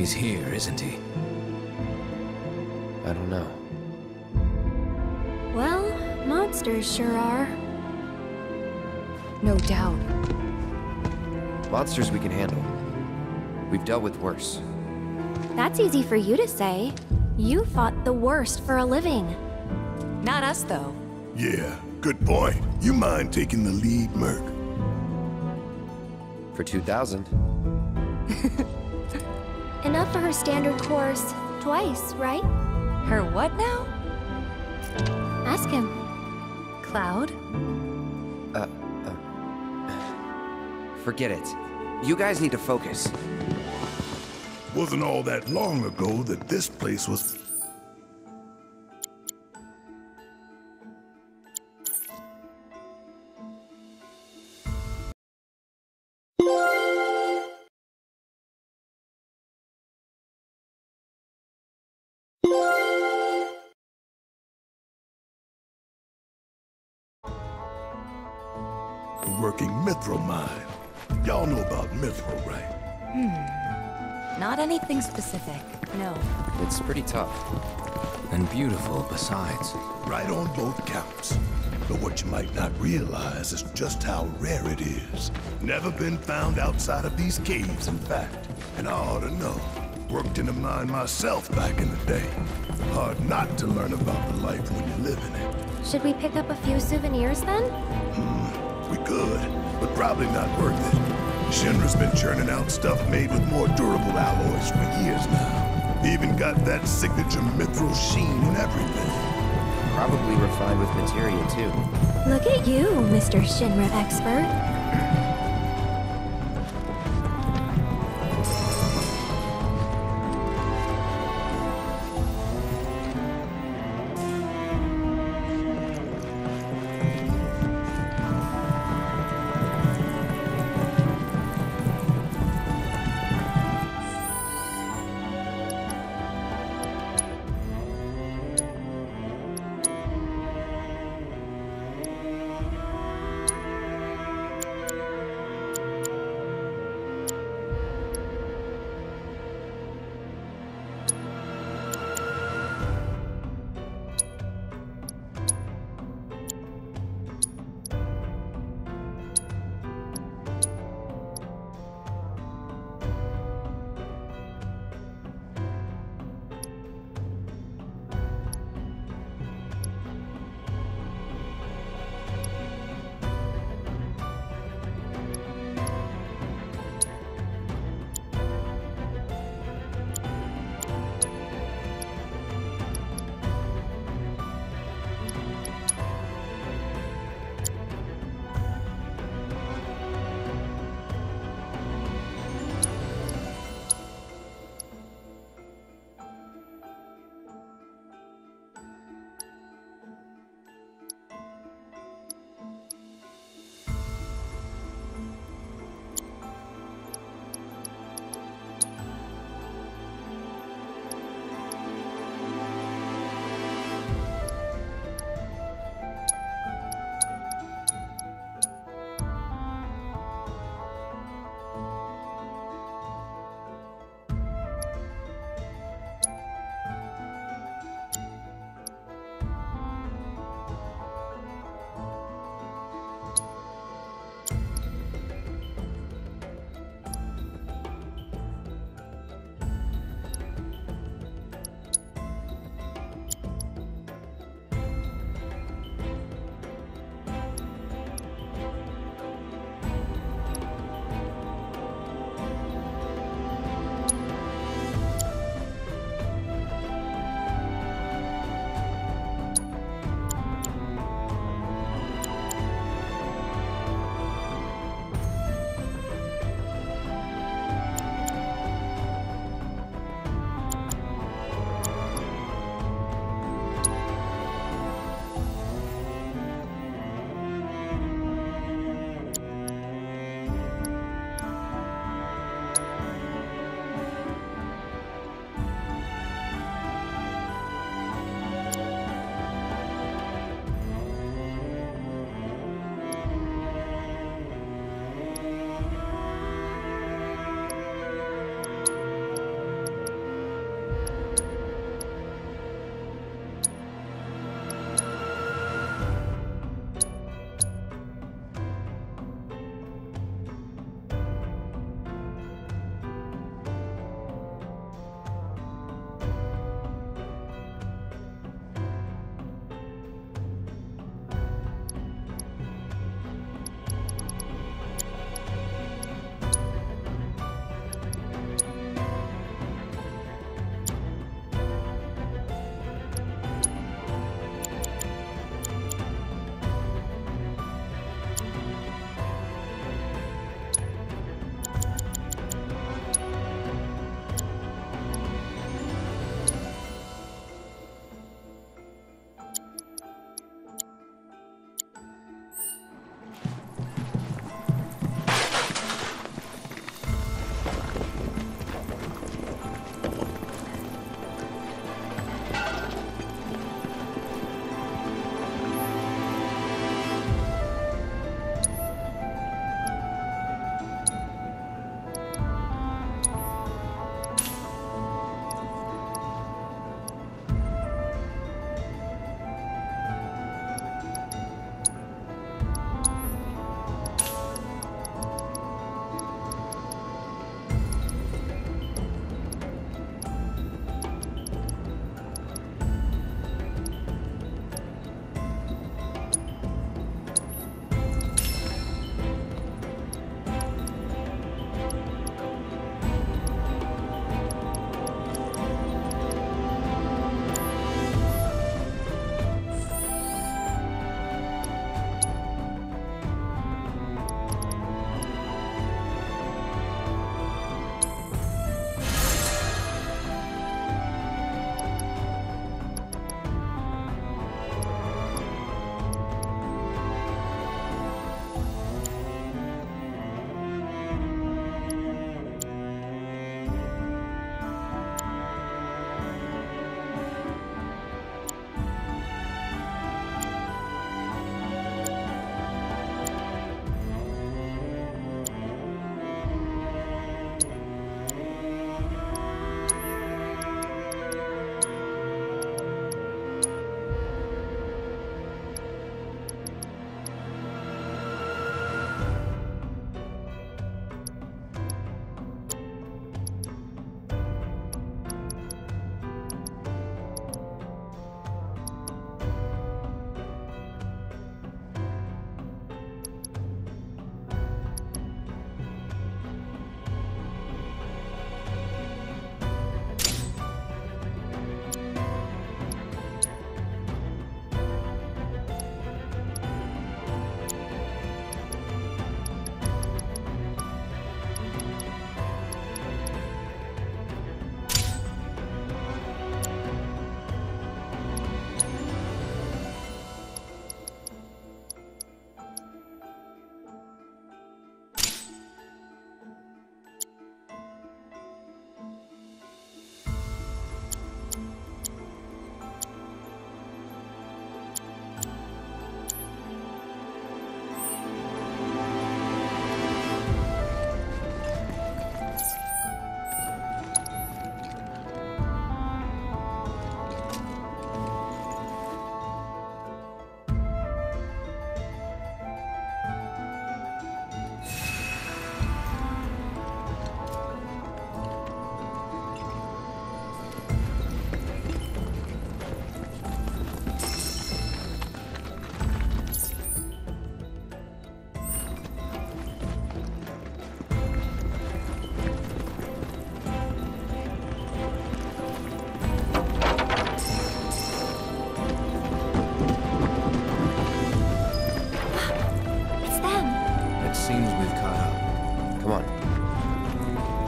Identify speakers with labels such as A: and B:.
A: He's here, isn't he?
B: I don't know.
C: Well, monsters sure are.
D: No doubt.
B: Monsters we can handle. We've dealt with worse.
C: That's easy for you to say. You fought the worst for a living.
D: Not us, though.
E: Yeah, good point. You mind taking the lead, Merc?
B: For 2,000.
C: Enough for her standard course. Twice, right?
D: Her what now?
C: Ask him.
D: Cloud?
B: Uh, uh... Forget it. You guys need to focus.
E: Wasn't all that long ago that this place was... The working Mithril mine. Y'all know about Mithril, right? Hmm.
D: Not anything specific, no.
B: It's pretty tough.
A: And beautiful besides.
E: Right on both counts. But what you might not realize is just how rare it is. Never been found outside of these caves, in fact. And I ought to know. Worked in a mine myself back in the day. Hard not to learn about the life when you live in it.
C: Should we pick up a few souvenirs then?
E: We could, but probably not worth it. Shinra's been churning out stuff made with more durable alloys for years now. Even got that signature mithril sheen and everything.
B: Probably refined with materia, too.
C: Look at you, Mr. Shinra expert.